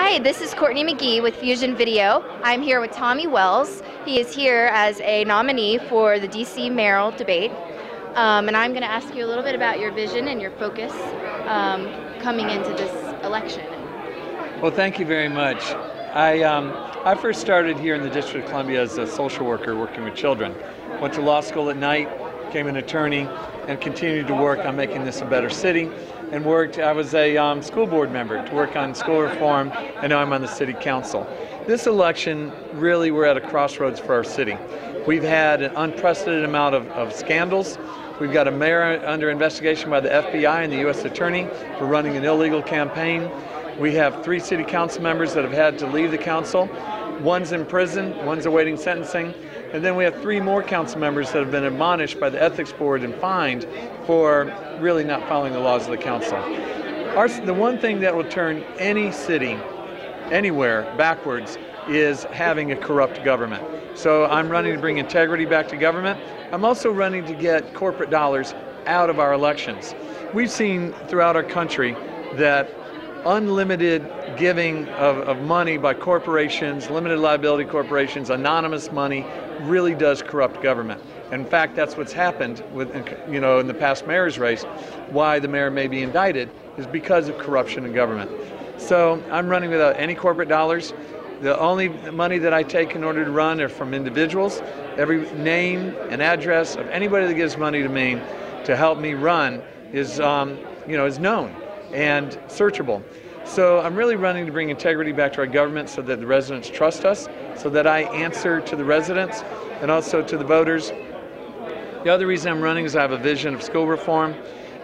Hi, this is Courtney McGee with Fusion Video. I'm here with Tommy Wells. He is here as a nominee for the DC mayoral debate. Um, and I'm going to ask you a little bit about your vision and your focus um, coming into this election. Well, thank you very much. I, um, I first started here in the District of Columbia as a social worker working with children. Went to law school at night, became an attorney, and continued to work on making this a better city and worked, I was a um, school board member to work on school reform, and now I'm on the city council. This election, really, we're at a crossroads for our city. We've had an unprecedented amount of, of scandals. We've got a mayor under investigation by the FBI and the U.S. Attorney for running an illegal campaign. We have three city council members that have had to leave the council. One's in prison, one's awaiting sentencing, and then we have three more council members that have been admonished by the ethics board and fined for really not following the laws of the council. Our, the one thing that will turn any city anywhere backwards is having a corrupt government. So I'm running to bring integrity back to government. I'm also running to get corporate dollars out of our elections. We've seen throughout our country that unlimited giving of, of, money by corporations, limited liability corporations, anonymous money, really does corrupt government. In fact, that's what's happened with, you know, in the past mayor's race. Why the mayor may be indicted is because of corruption in government. So I'm running without any corporate dollars. The only money that I take in order to run are from individuals. Every name and address of anybody that gives money to me to help me run is, um, you know, is known and searchable. So I'm really running to bring integrity back to our government so that the residents trust us, so that I answer to the residents and also to the voters. The other reason I'm running is I have a vision of school reform.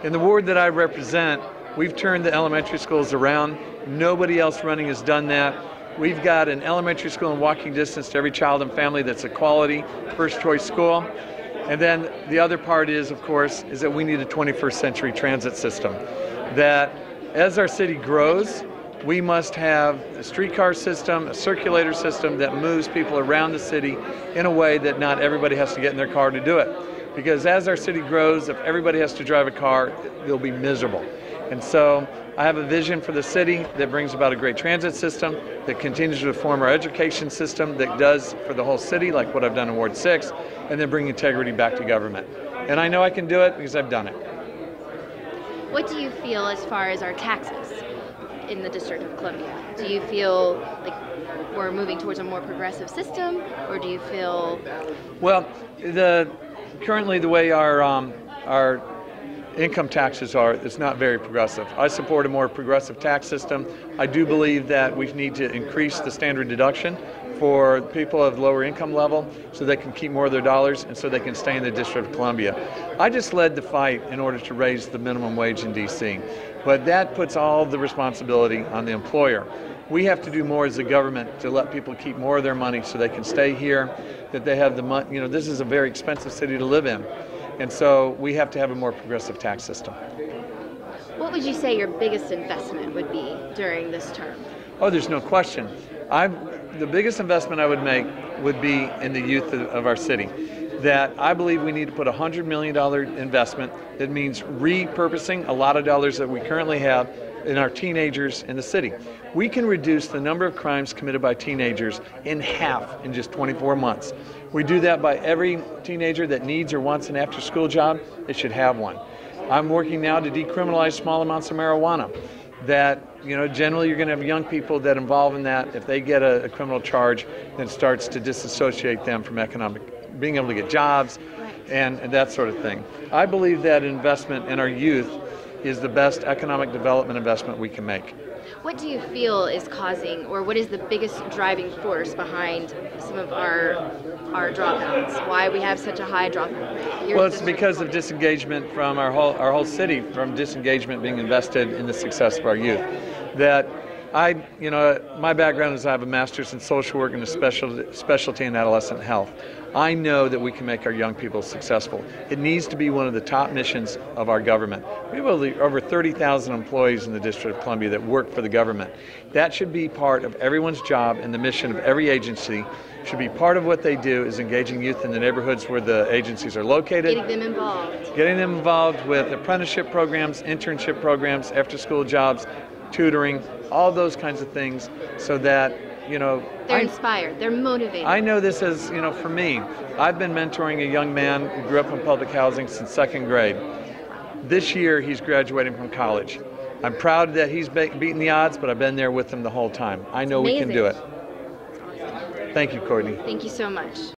In the ward that I represent, we've turned the elementary schools around. Nobody else running has done that. We've got an elementary school in walking distance to every child and family that's a quality first choice school. And then the other part is, of course, is that we need a 21st century transit system. That as our city grows, we must have a streetcar system, a circulator system that moves people around the city in a way that not everybody has to get in their car to do it. Because as our city grows, if everybody has to drive a car, they'll be miserable. And so I have a vision for the city that brings about a great transit system, that continues to reform our education system, that does for the whole city, like what I've done in Ward 6, and then bring integrity back to government. And I know I can do it because I've done it. What do you feel as far as our taxes in the District of Columbia? Do you feel like we're moving towards a more progressive system, or do you feel? Well, the currently the way our um, our income taxes are, it's not very progressive. I support a more progressive tax system. I do believe that we need to increase the standard deduction for people of lower income level so they can keep more of their dollars and so they can stay in the District of Columbia. I just led the fight in order to raise the minimum wage in DC, but that puts all the responsibility on the employer. We have to do more as a government to let people keep more of their money so they can stay here, that they have the money. You know, this is a very expensive city to live in. And so we have to have a more progressive tax system. What would you say your biggest investment would be during this term? Oh, there's no question. I'm, the biggest investment I would make would be in the youth of, of our city. That I believe we need to put a $100 million investment that means repurposing a lot of dollars that we currently have in our teenagers in the city. We can reduce the number of crimes committed by teenagers in half in just 24 months. We do that by every teenager that needs or wants an after school job, they should have one. I'm working now to decriminalize small amounts of marijuana. That, you know, generally you're going to have young people that involve in that. If they get a, a criminal charge, then starts to disassociate them from economic, being able to get jobs and, and that sort of thing. I believe that investment in our youth is the best economic development investment we can make. What do you feel is causing, or what is the biggest driving force behind some of our our dropouts? Why we have such a high dropout rate? well, it's because of disengagement from our whole our whole city, from disengagement being invested in the success of our youth. That I, you know, my background is I have a master's in social work and a special, specialty in adolescent health. I know that we can make our young people successful. It needs to be one of the top missions of our government. We have over 30,000 employees in the District of Columbia that work for the government. That should be part of everyone's job and the mission of every agency should be part of what they do is engaging youth in the neighborhoods where the agencies are located. Getting them involved. Getting them involved with apprenticeship programs, internship programs, after school jobs, tutoring, all those kinds of things, so that you know. They're I- inspired. They're motivated. I know this as, you know, for me, I've been mentoring a young man who grew up in public housing since second grade. This year, he's graduating from college. I'm proud that he's be- beaten the odds, but I've been there with him the whole time. I know we can do it. Thank you, Courtney. Thank you so much.